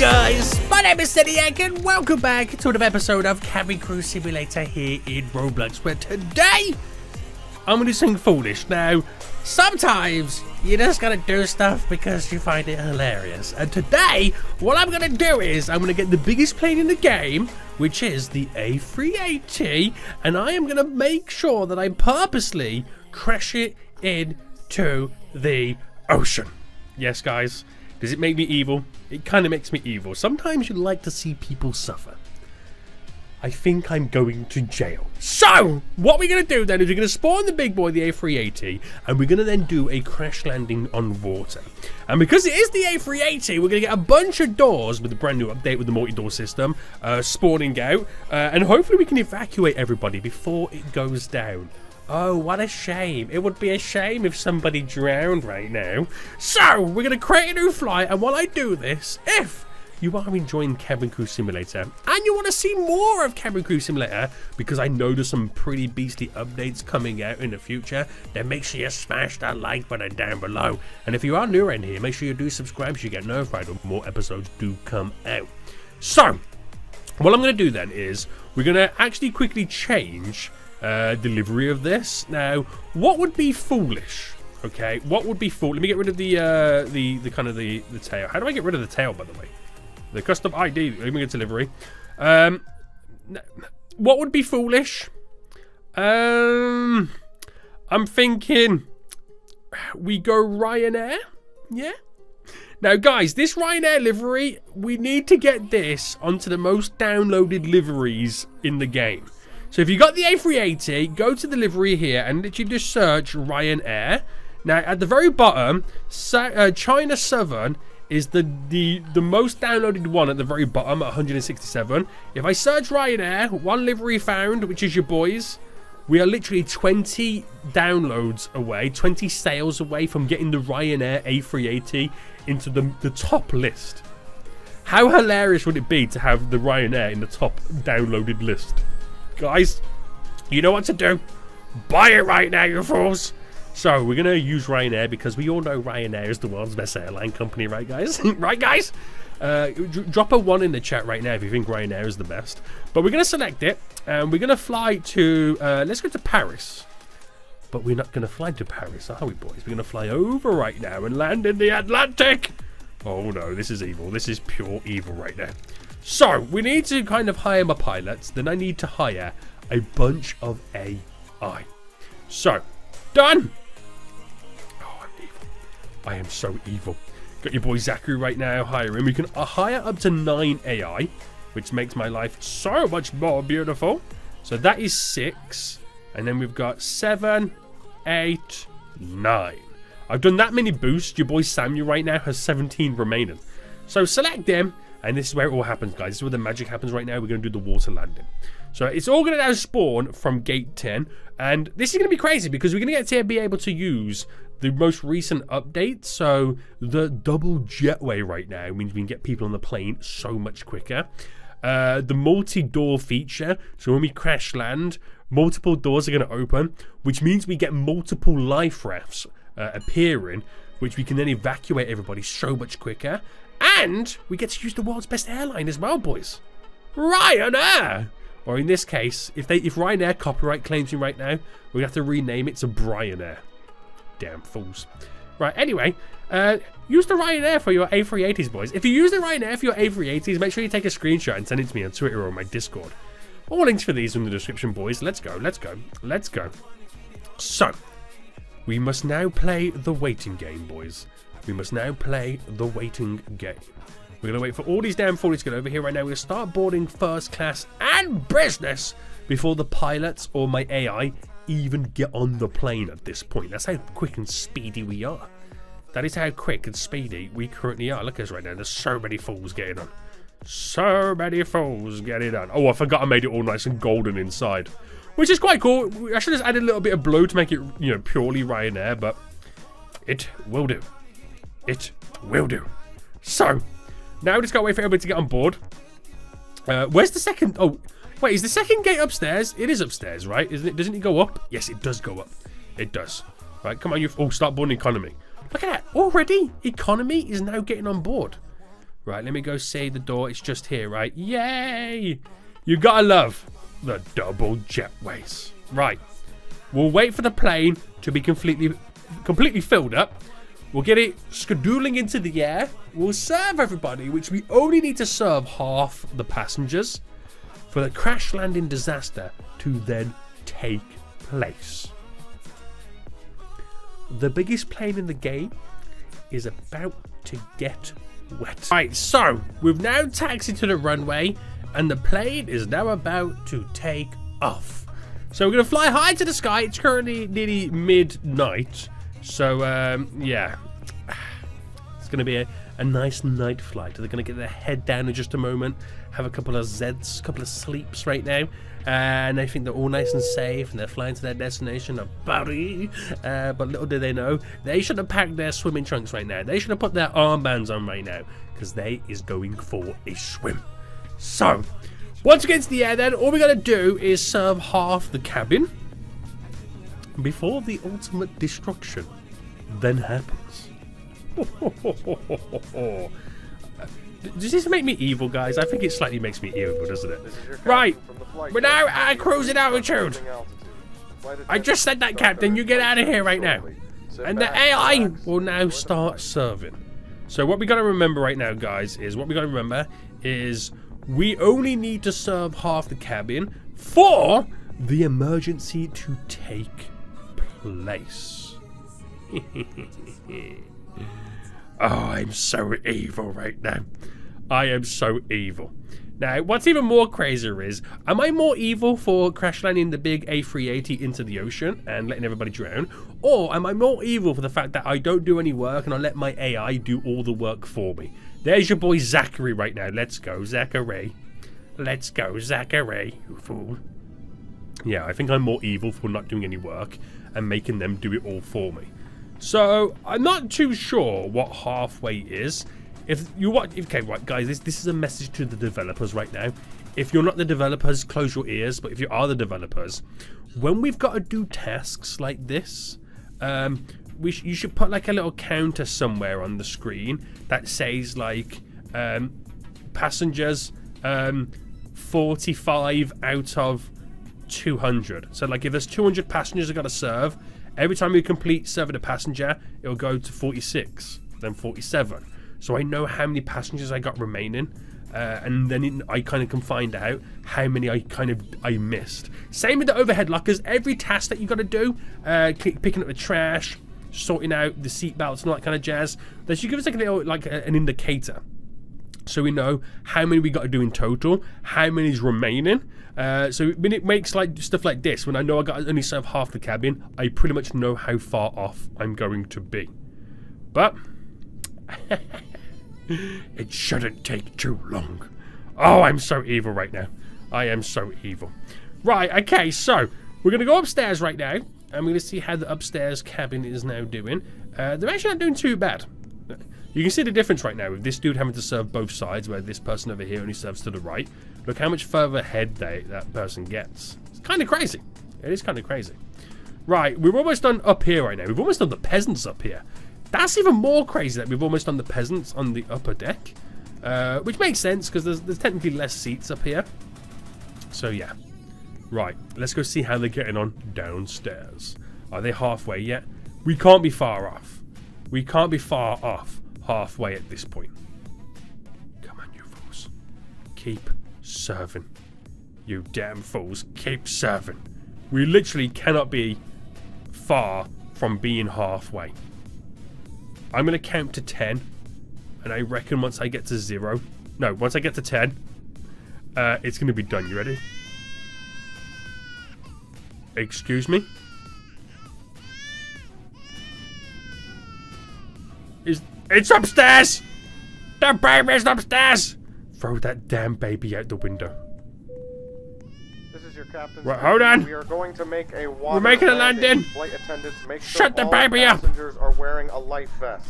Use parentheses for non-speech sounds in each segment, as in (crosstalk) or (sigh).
guys, my name is Seniac and welcome back to another episode of Cabin Crew Simulator here in Roblox where today I'm going to something foolish. Now, sometimes you just gotta do stuff because you find it hilarious. And today, what I'm gonna do is I'm gonna get the biggest plane in the game, which is the A380, and I am gonna make sure that I purposely crash it into the ocean. Yes, guys. Does it make me evil? It kind of makes me evil. Sometimes you like to see people suffer. I think I'm going to jail. So, what we're going to do then is we're going to spawn the big boy, the A380, and we're going to then do a crash landing on water. And because it is the A380, we're going to get a bunch of doors with a brand new update with the multi-door system uh, spawning out, uh, and hopefully we can evacuate everybody before it goes down. Oh, what a shame. It would be a shame if somebody drowned right now. So, we're going to create a new flight, and while I do this, if you are enjoying Cabin Crew Simulator and you want to see more of Cabin Crew Simulator because I know there's some pretty beastly updates coming out in the future, then make sure you smash that like button down below. And if you are new around here, make sure you do subscribe so you get notified when more episodes do come out. So, what I'm going to do then is we're going to actually quickly change uh, delivery of this. Now, what would be foolish? Okay, what would be foolish? Let me get rid of the uh, the the kind of the the tail. How do I get rid of the tail, by the way? The custom ID, leaving a delivery. Um, what would be foolish? Um, I'm thinking we go Ryanair. Yeah. Now, guys, this Ryanair livery, we need to get this onto the most downloaded liveries in the game. So if you got the A380, go to the livery here and literally just search Ryanair. Now, at the very bottom, uh, China Southern is the, the, the most downloaded one at the very bottom at 167. If I search Ryanair, one livery found, which is your boys, we are literally 20 downloads away, 20 sales away from getting the Ryanair A380 into the, the top list. How hilarious would it be to have the Ryanair in the top downloaded list? Guys, you know what to do. Buy it right now, you fools. So we're gonna use Ryanair because we all know Ryanair is the world's best airline company, right, guys? (laughs) right, guys? Uh, drop a one in the chat right now if you think Ryanair is the best. But we're gonna select it, and we're gonna fly to. Uh, let's go to Paris. But we're not gonna fly to Paris, are we, boys? We're gonna fly over right now and land in the Atlantic. Oh no, this is evil. This is pure evil right now. So we need to kind of hire my pilots. Then I need to hire a bunch of AI. So done. Oh, I am evil. I am so evil. Got your boy Zachary right now, hire him. We can uh, hire up to 9 AI, which makes my life so much more beautiful. So that is 6. And then we've got seven, eight, nine. I've done that many boosts. Your boy Samuel right now has 17 remaining. So select them, and this is where it all happens, guys. This is where the magic happens right now. We're going to do the water landing. So it's all going to now spawn from gate 10. And this is going to be crazy because we're going to get to be able to use the most recent update. So the double jetway right now means we can get people on the plane so much quicker. Uh, the multi-door feature, so when we crash land, multiple doors are going to open, which means we get multiple life rafts uh, appearing, which we can then evacuate everybody so much quicker. And we get to use the world's best airline as well, boys. Ryanair! Or in this case, if they if Ryanair copyright claims me right now, we have to rename it to Bryanair damn fools. Right, anyway, uh, use the Ryanair for your A380s, boys. If you use the Ryanair for your A380s, make sure you take a screenshot and send it to me on Twitter or my Discord. All links for these in the description, boys. Let's go, let's go, let's go. So, we must now play the waiting game, boys. We must now play the waiting game. We're going to wait for all these damn foodies to get over here right now. We're going to start boarding first class and business before the pilots or my AI even get on the plane at this point. That's how quick and speedy we are. That is how quick and speedy we currently are. Look at us right now. There's so many fools getting on. So many fools getting on. Oh, I forgot I made it all nice and golden inside. Which is quite cool. I should have added a little bit of blue to make it, you know, purely Ryanair, but it will do. It will do. So, now we just gotta wait for everybody to get on board. Uh, where's the second? Oh, Wait, is the second gate upstairs? It is upstairs, right? Isn't it? Doesn't it go up? Yes, it does go up. It does. Right, come on, you. Oh, start boarding economy. Look at that. Already, economy is now getting on board. Right, let me go see the door. It's just here, right? Yay! You gotta love the double jetways. Right. We'll wait for the plane to be completely completely filled up. We'll get it skadooling into the air. We'll serve everybody, which we only need to serve half the passengers for the crash landing disaster to then take place. The biggest plane in the game is about to get wet. Right, so we've now taxied to the runway and the plane is now about to take off. So we're going to fly high to the sky. It's currently nearly midnight. So, um, yeah. It's going to be a, a nice night flight. They're going to get their head down in just a moment, have a couple of Zeds, a couple of sleeps right now. and they think they're all nice and safe, and they're flying to their destination of Bari. Uh, but little do they know, they should have packed their swimming trunks right now. They should have put their armbands on right now, because they is going for a swim. So, once get into the air then, all we gotta do is serve half the cabin before the ultimate destruction then happens. (laughs) Does this make me evil, guys? I think it slightly makes me evil, doesn't it? Right, we're now at cruising altitude. I just said that, Captain. You get out of here right now. And the AI will now start serving. So what we got to remember right now, guys, is what we got to remember is we only need to serve half the cabin for the emergency to take place. (laughs) oh, I'm so evil right now. I am so evil. Now, what's even more crazier is, am I more evil for crash landing the big A380 into the ocean and letting everybody drown? Or am I more evil for the fact that I don't do any work and I let my AI do all the work for me? There's your boy Zachary right now. Let's go, Zachary. Let's go, Zachary, you fool. Yeah, I think I'm more evil for not doing any work and making them do it all for me. So, I'm not too sure what halfway is. If you want, okay, right, guys, this, this is a message to the developers right now. If you're not the developers, close your ears. But if you are the developers, when we've got to do tasks like this, um, we sh you should put like a little counter somewhere on the screen that says like um, passengers um, 45 out of 200. So like if there's 200 passengers I got to serve, every time you complete serving a passenger, it'll go to 46, then 47. So I know how many passengers I got remaining. Uh, and then it, I kind of can find out how many I kind of I missed. Same with the overhead lockers. Every task that you got to do, uh, picking up the trash, sorting out the seat belts and all that kind of jazz, that should give us like a little like a, an indicator, so we know how many we got to do in total, how many is remaining. Uh, so when it makes like stuff like this, when I know I got only serve half the cabin, I pretty much know how far off I'm going to be. But (laughs) it shouldn't take too long. Oh, I'm so evil right now. I am so evil. Right, okay, so we're going to go upstairs right now. I'm going to see how the upstairs cabin is now doing. Uh, they're actually not doing too bad. You can see the difference right now with this dude having to serve both sides, where this person over here only serves to the right. Look how much further ahead they, that person gets. It's kind of crazy. It is kind of crazy. Right, we're almost done up here right now. We've almost done the peasants up here. That's even more crazy that we've almost done the peasants on the upper deck. Uh, which makes sense because there's, there's technically less seats up here. So yeah. Right, let's go see how they're getting on downstairs. Are they halfway yet? We can't be far off. We can't be far off halfway at this point. Come on, you fools. Keep serving. You damn fools, keep serving. We literally cannot be far from being halfway. I'm going to count to 10. And I reckon once I get to 0... No, once I get to 10, uh, it's going to be done. You ready? Excuse me? It's upstairs! The baby's upstairs! Throw that damn baby out the window. This is your captain. Right, hold on. We are going to make a water We're making a landing. Flight attendants make Shut sure the all baby up. passengers are wearing a life vest.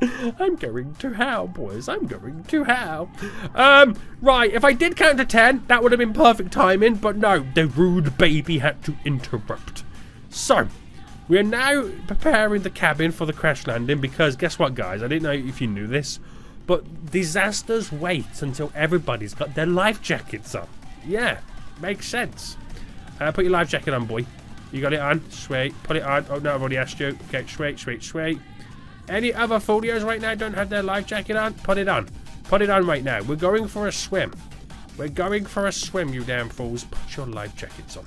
(laughs) I'm going to hell, boys. I'm going to hell. Um, right, if I did count to 10, that would have been perfect timing, but no, the rude baby had to interrupt. So, we are now preparing the cabin for the crash landing because guess what, guys? I didn't know if you knew this, But disasters wait until everybody's got their life jackets on. Yeah, makes sense. Uh, put your life jacket on, boy. You got it on? Sweet. Put it on. Oh, no, I've already asked you. Okay, sweet, sweet, sweet. Any other folios right now don't have their life jacket on? Put it on. Put it on right now. We're going for a swim. We're going for a swim, you damn fools. Put your life jackets on.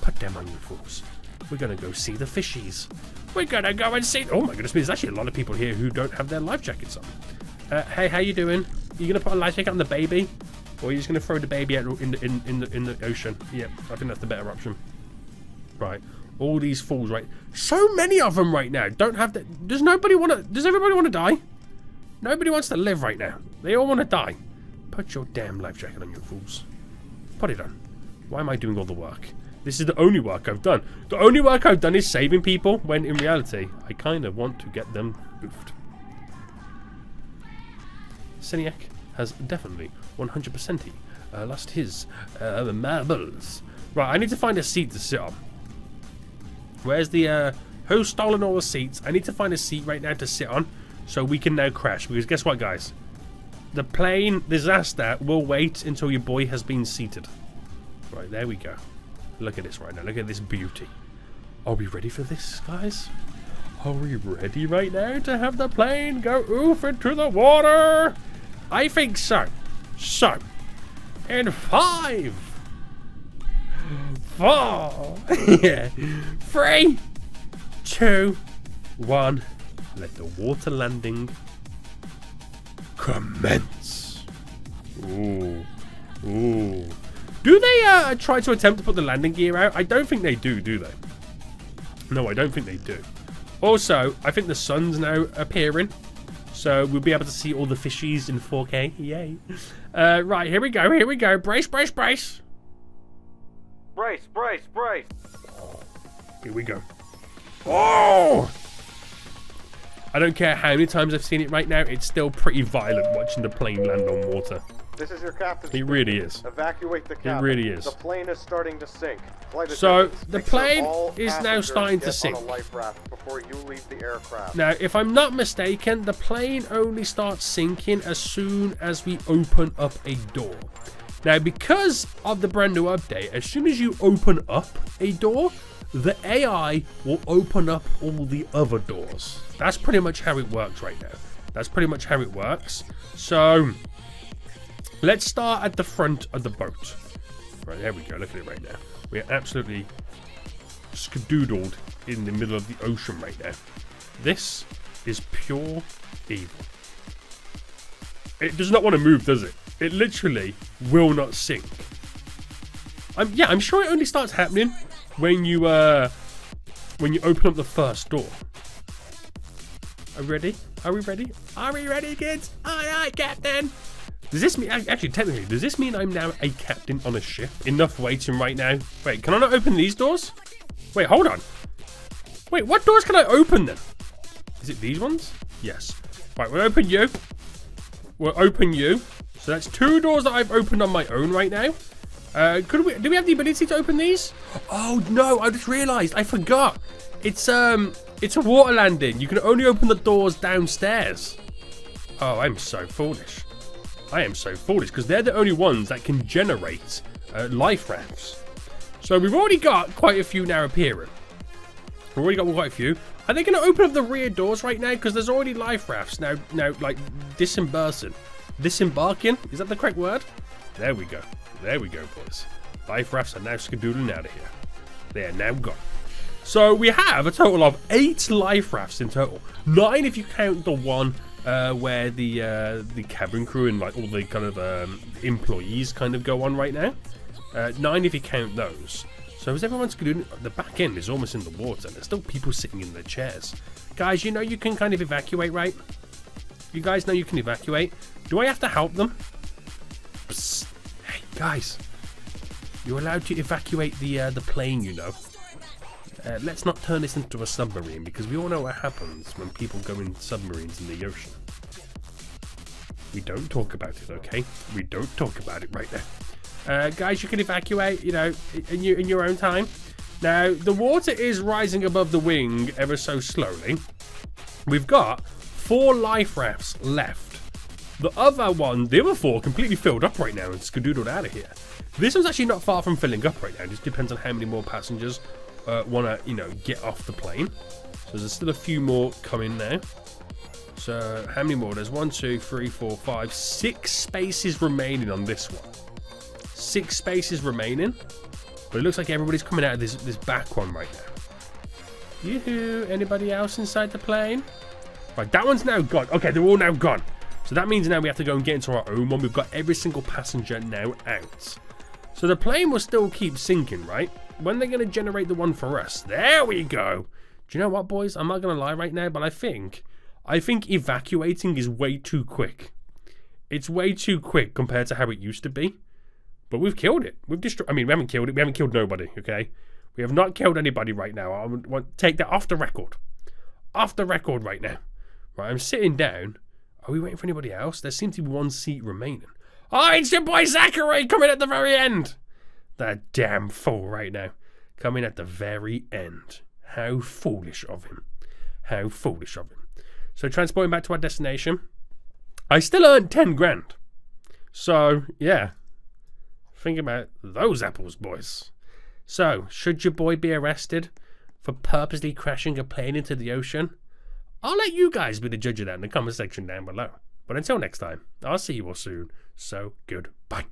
Put them on, you fools. We're gonna go see the fishies. We're gonna go and see. Oh my goodness, there's actually a lot of people here who don't have their life jackets on. Uh, hey, how you doing? Are you gonna put a life jacket on the baby, or are you just gonna throw the baby out in the in, in the in the ocean? Yep, I think that's the better option. Right, all these fools, right? So many of them right now don't have the. Does nobody want to? Does everybody want to die? Nobody wants to live right now. They all want to die. Put your damn life jacket on, you fools. Put it on. Why am I doing all the work? This is the only work I've done. The only work I've done is saving people, when in reality, I kind of want to get them oofed. Seniac has definitely 100% uh, lost his uh, marbles. Right, I need to find a seat to sit on. Where's the, uh, who's stolen all the seats? I need to find a seat right now to sit on so we can now crash. Because guess what, guys? The plane disaster will wait until your boy has been seated. Right, there we go. Look at this right now. Look at this beauty. Are we ready for this, guys? Are we ready right now to have the plane go oof into the water? I think so. So, in five, four, (laughs) yeah, three, two, one, let the water landing commence. Ooh, ooh. Do they uh, try to attempt to put the landing gear out? I don't think they do, do they? No, I don't think they do. Also, I think the sun's now appearing. So we'll be able to see all the fishies in 4K. Yay. Uh, right, here we go, here we go. Brace, brace, brace. Brace, brace, brace. Here we go. Oh! I don't care how many times I've seen it right now, it's still pretty violent watching the plane land on water. This is your captain. It really is. Evacuate the cabin. He really is. The plane is starting to sink. So, the plane is now starting to sink. On a life raft before you leave the aircraft. Now, if I'm not mistaken, the plane only starts sinking as soon as we open up a door. Now, because of the brand new update, as soon as you open up a door, the AI will open up all the other doors. That's pretty much how it works right now. That's pretty much how it works. So, let's start at the front of the boat. Right, there we go. Look at it right now. We're absolutely skadoodled in the middle of the ocean right now. This is pure evil. It does not want to move, does it? It literally will not sink. I'm, yeah, I'm sure it only starts happening when you uh when you open up the first door. Are we ready? Are we ready? Are we ready, kids? Aye, aye, Captain. Does this mean actually technically? Does this mean I'm now a captain on a ship? Enough waiting right now. Wait, can I not open these doors? Wait, hold on. Wait, what doors can I open then? Is it these ones? Yes. Right, we'll open you. We'll open you. So that's two doors that I've opened on my own right now. Uh, could we? Do we have the ability to open these? Oh no! I just realised. I forgot. It's um, it's a water landing. You can only open the doors downstairs. Oh, I'm so foolish. I am so foolish because they're the only ones that can generate uh, life rafts. So we've already got quite a few now appearing. We've already got quite a few. Are they going to open up the rear doors right now? Because there's already life rafts now. Now, like disembarking, disembarking. Is that the correct word? There we go. There we go, boys. Life rafts are now skedoodling out of here. They are now gone. So we have a total of eight life rafts in total. Nine if you count the one uh, where the uh, the cabin crew and like all the kind of um, employees kind of go on right now. Uh, nine if you count those. So as everyone's doing, the back end is almost in the water. There's still people sitting in their chairs. Guys, you know you can kind of evacuate, right? You guys know you can evacuate. Do I have to help them? Psst. Hey, guys. You're allowed to evacuate the uh, the plane, you know. Uh, let's not turn this into a submarine because we all know what happens when people go in submarines in the ocean. We don't talk about it, okay? We don't talk about it right now. Uh, guys, you can evacuate, you know, in your in your own time. Now, the water is rising above the wing ever so slowly. We've got four life rafts left. The other one, the other four, completely filled up right now and skedoodled out of here. This one's actually not far from filling up right now. It just depends on how many more passengers uh, want to, you know, get off the plane. So there's still a few more coming now. So how many more? There's one, two, three, four, five, six spaces remaining on this one. Six spaces remaining. But it looks like everybody's coming out of this, this back one right now. Yoo-hoo! Anybody else inside the plane? Right, that one's now gone. Okay, they're all now gone. So that means now we have to go and get into our own one. We've got every single passenger now out. So the plane will still keep sinking, right? When they're going to generate the one for us? There we go. Do you know what, boys? I'm not going to lie right now, but I think... I think evacuating is way too quick. It's way too quick compared to how it used to be. But we've killed it. We've destroyed... I mean, we haven't killed it. We haven't killed nobody, okay? We have not killed anybody right now. I want take that off the record. Off the record right now. Right, I'm sitting down. Are we waiting for anybody else? There seems to be one seat remaining. Oh, it's your boy Zachary coming at the very end. That damn fool right now. Coming at the very end. How foolish of him. How foolish of him. So transporting back to our destination. I still earned 10 grand. So, yeah. Think about those apples, boys. So, should your boy be arrested for purposely crashing a plane into the ocean? I'll let you guys be the judge of that in the comment section down below. But until next time, I'll see you all soon. So, goodbye.